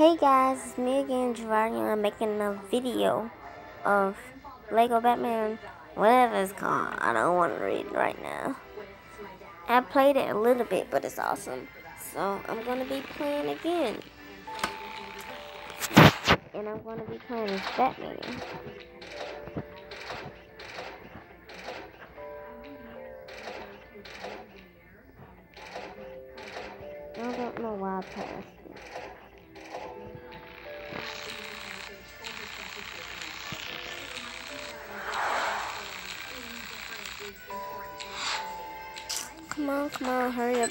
Hey guys, it's me again, Gerardi, and I'm making a video of Lego Batman, whatever it's called. I don't want to read right now. I played it a little bit, but it's awesome. So I'm going to be playing again. And I'm going to be playing as Batman. I don't know why I passed Come on, come on, hurry up.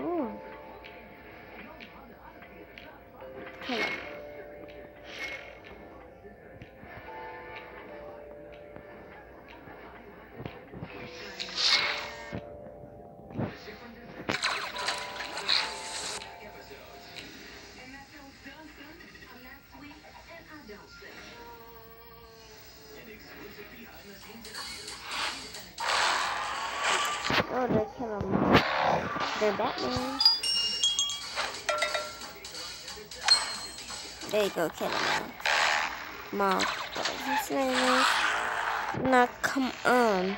Ooh. Okay. Batman. There you go, kill now. Mom, whatever his name. Now, come on.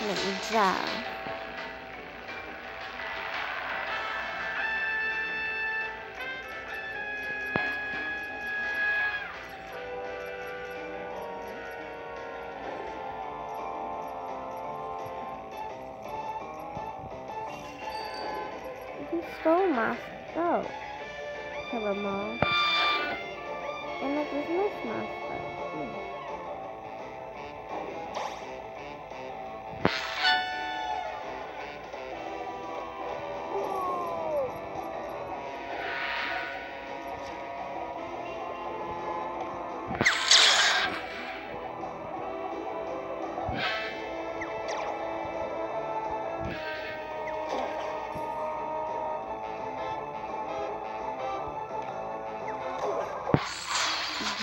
Let me die. He stole my stuff. Kill them all. And I just missed my hmm.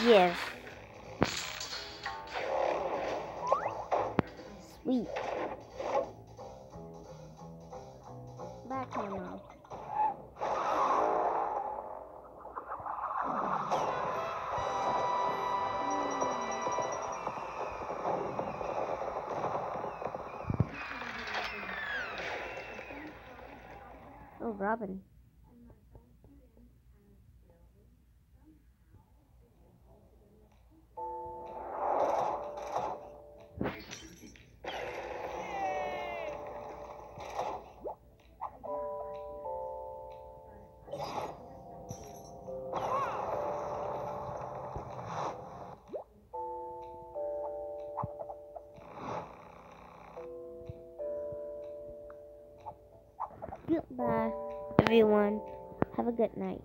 Yes. Sweet. Back now. Oh, Robin. Goodbye, everyone. Have a good night.